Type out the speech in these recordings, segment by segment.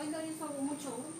Hoy mucho.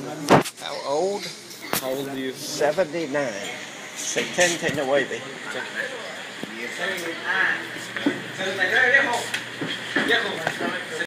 How old? How old are you? 79. 79.